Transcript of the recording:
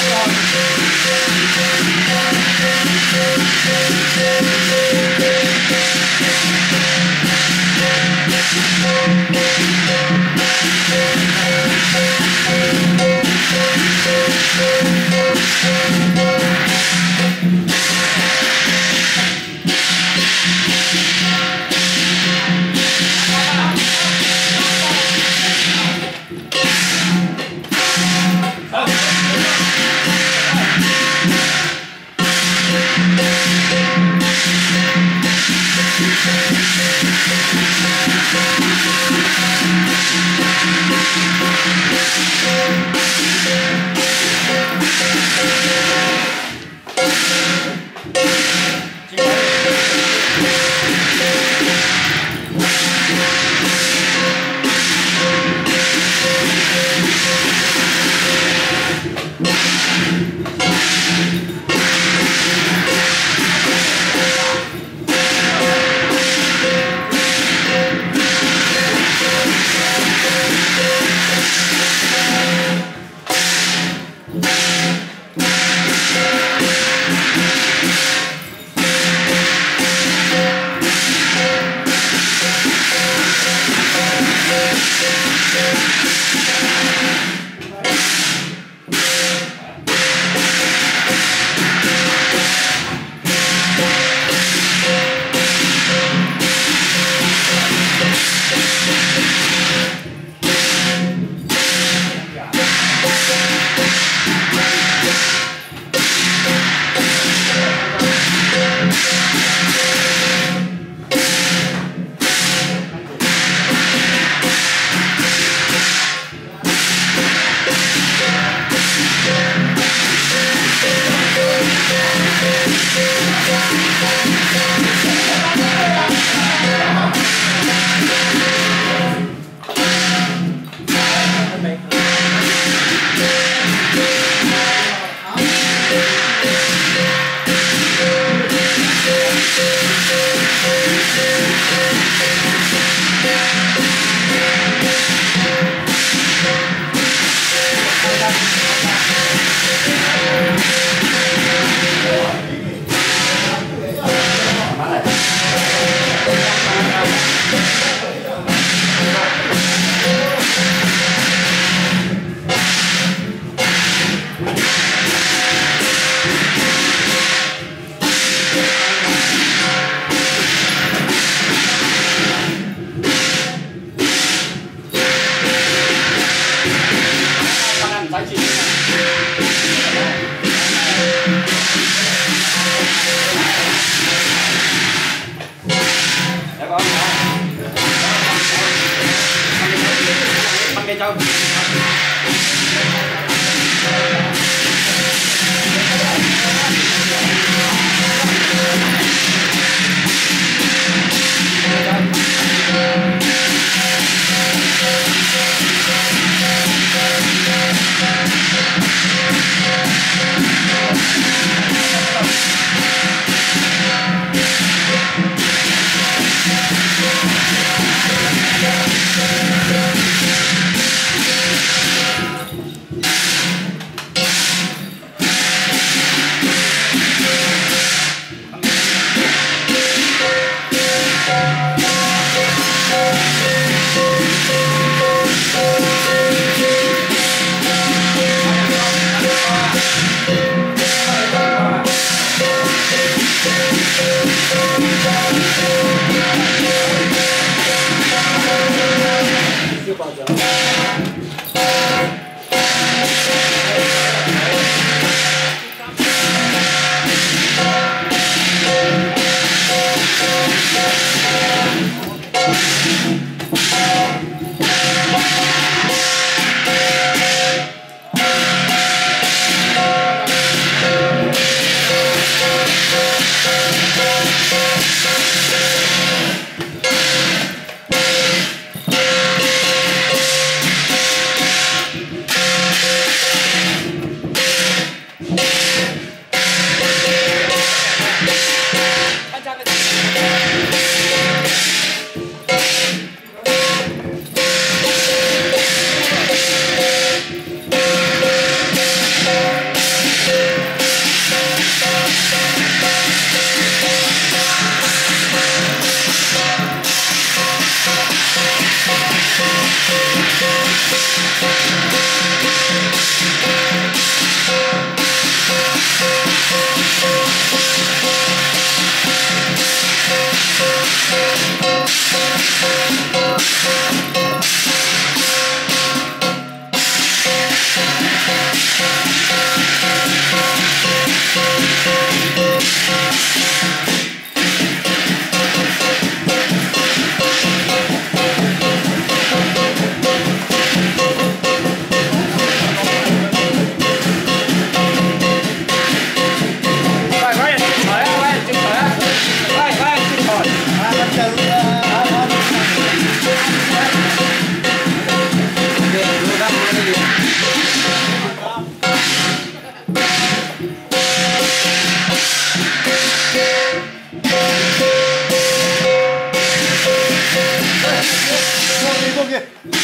Thank ince bacağı. Yeah.